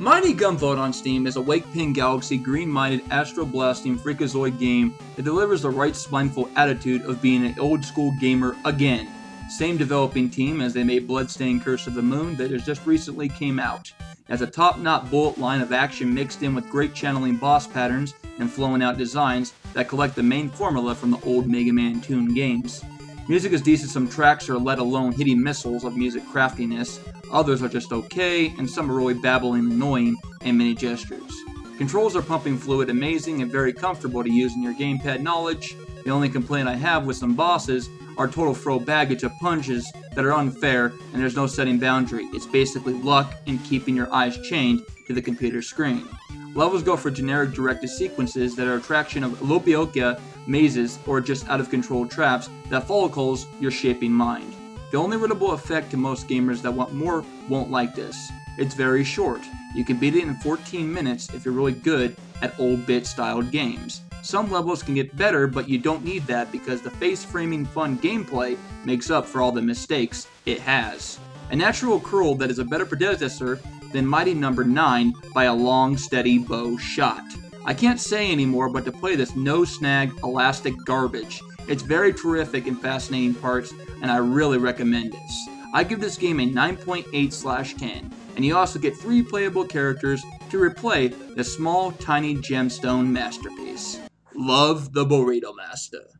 Mighty Gunvolt on Steam is a Wake Pin Galaxy green-minded astro-blasting freakazoid game that delivers the right spineful attitude of being an old school gamer again. Same developing team as they made Bloodstained Curse of the Moon that has just recently came out. As a top-knot bullet line of action mixed in with great channeling boss patterns and flowing out designs that collect the main formula from the old Mega Man Tune games. Music is decent, some tracks are let alone hitting missiles of music craftiness, others are just okay, and some are really babbling annoying and many gestures. Controls are pumping fluid, amazing, and very comfortable to use in your gamepad knowledge. The only complaint I have with some bosses are total throw baggage of punches that are unfair and there's no setting boundary. It's basically luck and keeping your eyes chained to the computer screen. Levels go for generic directed sequences that are a traction of Lopioka mazes or just out of control traps that follicles your shaping mind. The only readable effect to most gamers that want more won't like this. It's very short. You can beat it in 14 minutes if you're really good at old bit styled games. Some levels can get better, but you don't need that because the face framing fun gameplay makes up for all the mistakes it has. A natural curl that is a better predecessor than Mighty Number no. 9 by a long, steady bow shot. I can't say anymore but to play this no snag elastic garbage. It's very terrific and fascinating parts, and I really recommend this. I give this game a 9.8 slash 10, and you also get three playable characters to replay the small, tiny gemstone masterpiece. Love the Burrito Master.